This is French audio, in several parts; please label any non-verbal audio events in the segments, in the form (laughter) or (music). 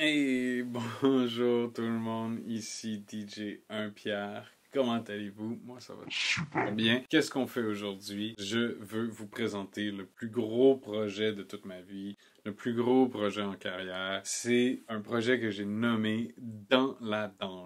Hey, bonjour tout le monde, ici DJ 1 Pierre. Comment allez-vous? Moi, ça va super bien. Qu'est-ce qu'on fait aujourd'hui? Je veux vous présenter le plus gros projet de toute ma vie, le plus gros projet en carrière. C'est un projet que j'ai nommé Dans la danse.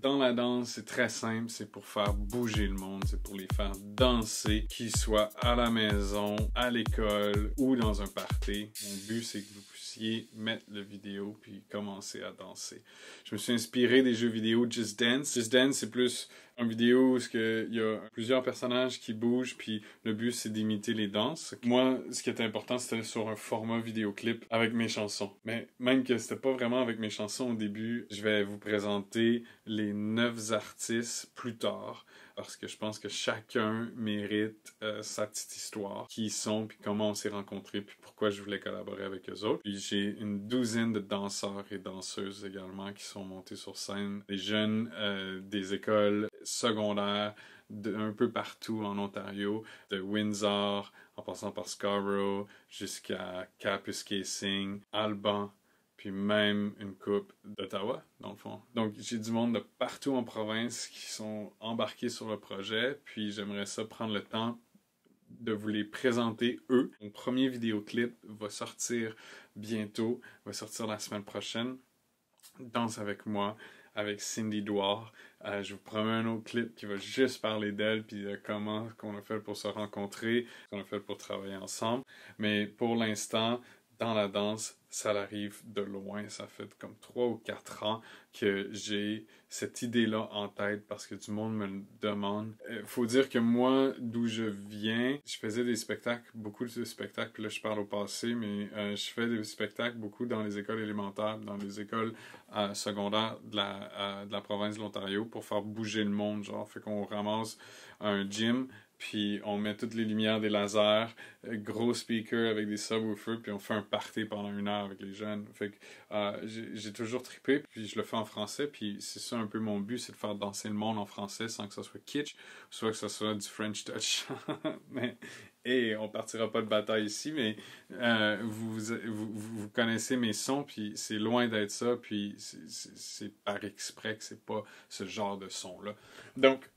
Dans la danse, c'est très simple, c'est pour faire bouger le monde, c'est pour les faire danser, qu'ils soient à la maison, à l'école ou dans un party. Mon but, c'est que vous puissiez mettre la vidéo puis commencer à danser. Je me suis inspiré des jeux vidéo Just Dance. Just Dance, c'est plus une vidéo où il y a plusieurs personnages qui bougent, puis le but c'est d'imiter les danses. Moi, ce qui était important, c'était sur un format vidéoclip avec mes chansons. Mais même que c'était pas vraiment avec mes chansons au début, je vais vous présenter les neuf artistes plus tard parce que je pense que chacun mérite euh, sa petite histoire, qui ils sont, puis comment on s'est rencontrés, puis pourquoi je voulais collaborer avec eux autres. J'ai une douzaine de danseurs et danseuses également qui sont montés sur scène, des jeunes euh, des écoles secondaires d'un peu partout en Ontario, de Windsor, en passant par Scarborough, jusqu'à Casing, Alban, puis même une coupe d'Ottawa, dans le fond. Donc, j'ai du monde de partout en province qui sont embarqués sur le projet, puis j'aimerais ça prendre le temps de vous les présenter eux. Mon premier vidéoclip va sortir bientôt, va sortir la semaine prochaine. Danse avec moi, avec Cindy Douard. Euh, je vous promets un autre clip qui va juste parler d'elle puis de comment qu'on a fait pour se rencontrer, qu'on a fait pour travailler ensemble. Mais pour l'instant, dans la danse, ça arrive de loin. Ça fait comme trois ou quatre ans que j'ai cette idée-là en tête parce que du monde me le demande. Euh, faut dire que moi, d'où je viens, je faisais des spectacles, beaucoup de spectacles, là je parle au passé, mais euh, je fais des spectacles beaucoup dans les écoles élémentaires, dans les écoles euh, secondaires de la, de la province de l'Ontario pour faire bouger le monde. Genre, fait qu'on ramasse un gym, puis on met toutes les lumières des lasers, euh, gros speaker avec des subwoofers, puis on fait un party pendant une heure avec les jeunes. Fait que euh, j'ai toujours trippé, puis je le fais en français, puis c'est ça un peu mon but, c'est de faire danser le monde en français sans que ça soit kitsch, soit que ça soit du French touch. (laughs) et on partira pas de bataille ici, mais euh, vous, vous, vous, connaissez mes sons, puis c'est loin d'être ça, puis c'est par exprès que c'est pas ce genre de son-là. Donc,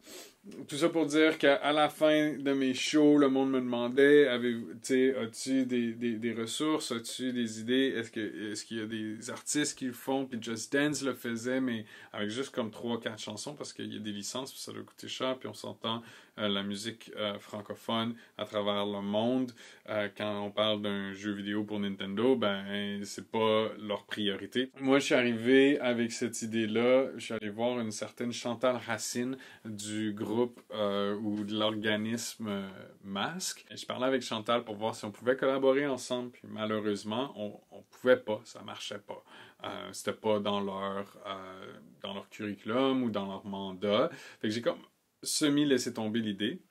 tout ça pour dire qu'à la fin de mes shows, le monde me demandait as-tu des, des, des, ressources, as-tu des idées, est-ce qu'il est qu'il y a des artistes qui le font, puis Just Dance le faisait, mais avec juste comme 3-4 chansons, parce qu'il y a des licences, puis ça doit coûter cher, puis on s'entend euh, la musique euh, francophone à travers le monde. Euh, quand on parle d'un jeu vidéo pour Nintendo, ben c'est pas leur priorité. Moi, je suis arrivé avec cette idée-là. Je suis allé voir une certaine Chantal Racine du groupe ou de l'organisme Masque. je parlais avec Chantal pour voir si on pouvait collaborer ensemble. Puis malheureusement, on, pouvait pas, ça marchait pas. c'était pas dans leur dans leur curriculum ou dans leur mandat. Fait que j'ai comme semi laissé tomber l'idée.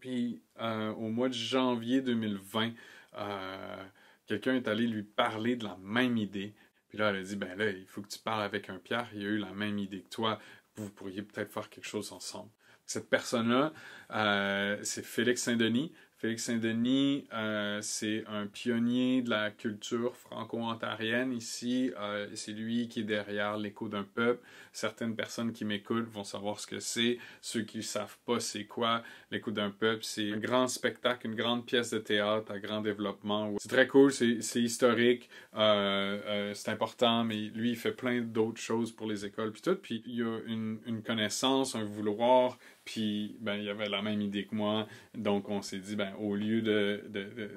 Puis euh, au mois de janvier 2020, euh, quelqu'un est allé lui parler de la même idée. Puis là, elle a dit, ben là, il faut que tu parles avec un Pierre, il a eu la même idée que toi, vous pourriez peut-être faire quelque chose ensemble. Cette personne-là, euh, c'est Félix Saint-Denis. Félix Saint-Denis, euh, c'est un pionnier de la culture franco-ontarienne ici. Euh, c'est lui qui est derrière l'écho d'un peuple. Certaines personnes qui m'écoutent vont savoir ce que c'est. Ceux qui ne savent pas c'est quoi l'écho d'un peuple, c'est un grand spectacle, une grande pièce de théâtre à grand développement. C'est très cool, c'est historique, euh, c'est important, mais lui, il fait plein d'autres choses pour les écoles puis tout. Puis il y a une, une connaissance, un vouloir puis, ben, il avait la même idée que moi. Donc, on s'est dit, ben, au lieu de, de, de,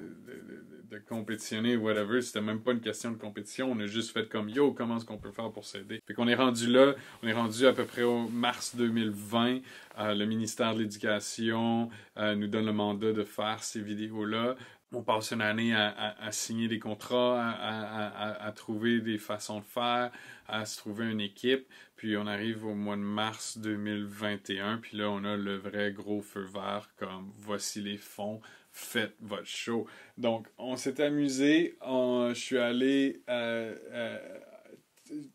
de, compétitionner ou whatever, c'était même pas une question de compétition. On a juste fait comme, yo, comment est-ce qu'on peut faire pour s'aider? Fait qu'on est rendu là. On est rendu à peu près au mars 2020. Euh, le ministère de l'Éducation euh, nous donne le mandat de faire ces vidéos-là on passe une année à, signer des contrats, à, trouver des façons de faire, à se trouver une équipe. Puis on arrive au mois de mars 2021, puis là on a le vrai gros feu vert comme voici les fonds, faites votre show. Donc on s'est amusé, je suis allé euh,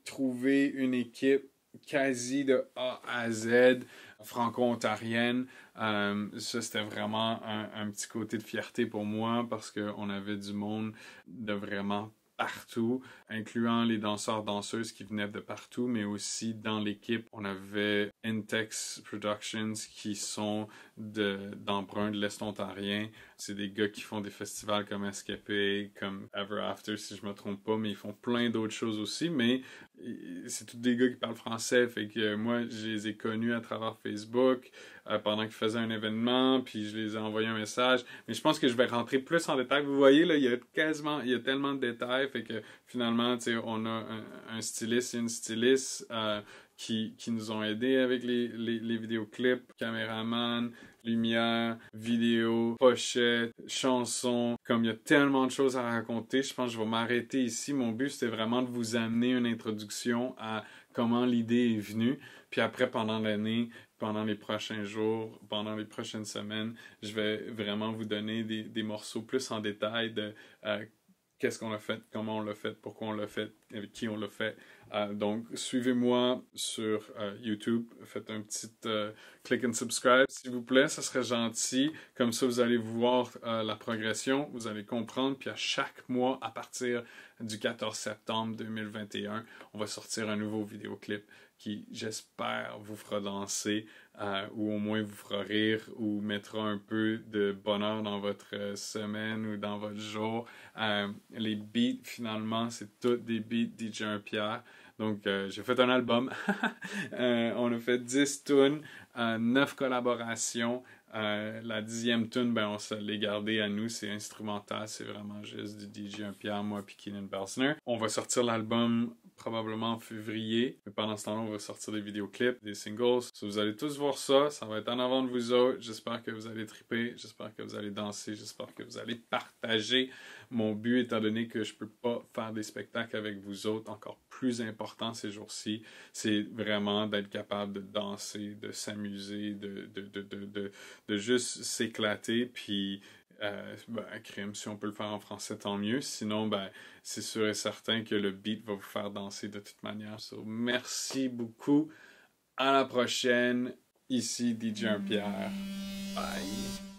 trouver une équipe quasi de A à Z franco-ontarienne. Euh, ça, c'était vraiment un, petit côté de fierté pour moi parce qu'on avait du monde de vraiment partout, incluant les danseurs-danseuses qui venaient de partout, mais aussi dans l'équipe, on avait Intex Productions qui sont d'Embrun de, de l'Est ontarien. C'est des gars qui font des festivals comme Escapé, comme Ever After, si je me trompe pas, mais ils font plein d'autres choses aussi, mais c'est tous des gars qui parlent français, fait que moi, je les ai connus à travers Facebook euh, pendant qu'ils faisaient un événement, puis je les ai envoyé un message. Mais je pense que je vais rentrer plus en détail. Vous voyez, là, il y a quasiment, il y a tellement de détails, fait que finalement, tu sais, on a un, styliste et une styliste euh, qui, qui, nous ont aidés avec les, les, les vidéoclips, caméraman, lumière, vidéo, pochette, chansons. Comme il y a tellement de choses à raconter, je pense que je vais m'arrêter ici. Mon but, c'était vraiment de vous amener une introduction à comment l'idée est venue. Puis après, pendant l'année, pendant les prochains jours, pendant les prochaines semaines, je vais vraiment vous donner des, des morceaux plus en détail de euh, qu'est-ce qu'on a fait, comment on l'a fait, pourquoi on l'a fait, avec qui on l'a fait. Euh, donc, suivez-moi sur euh, YouTube. Faites un petit euh, click and subscribe, s'il vous plaît. Ça serait gentil. Comme ça, vous allez voir la progression. Vous allez comprendre. Puis à chaque mois, à partir du 14 septembre 2021, on va sortir un nouveau vidéoclip qui, j'espère, vous fera danser ou au moins vous fera rire ou mettra un peu de bonheur dans votre semaine ou dans votre jour. les beats, finalement, c'est tous des beats DJ Pierre. Donc, euh, j'ai fait un album. (laughs) Euh, on a fait 10 tunes, 9 collaborations. Euh, la dixième tune, ben, on se l'est gardé à nous. C'est instrumental. C'est vraiment juste du DJ Pierre, moi, puis Keenan Belsner. On va sortir l'album probablement en février. Mais pendant ce temps-là, on va sortir des vidéoclips, des singles. Si vous allez tous voir ça, ça va être en avant de vous autres. J'espère que vous allez triper. J'espère que vous allez danser. J'espère que vous allez partager. Mon but, étant donné que je peux pas faire des spectacles avec vous autres, encore plus important ces jours-ci, c'est vraiment d'être capable de danser, de s'amuser, de, de, de, de, de juste s'éclater. Puis euh, ben, crime, si on peut le faire en français, tant mieux. Sinon, ben, c'est sûr et certain que le beat va vous faire danser de toute manière. merci beaucoup. À la prochaine. Ici DJ Pierre. Bye.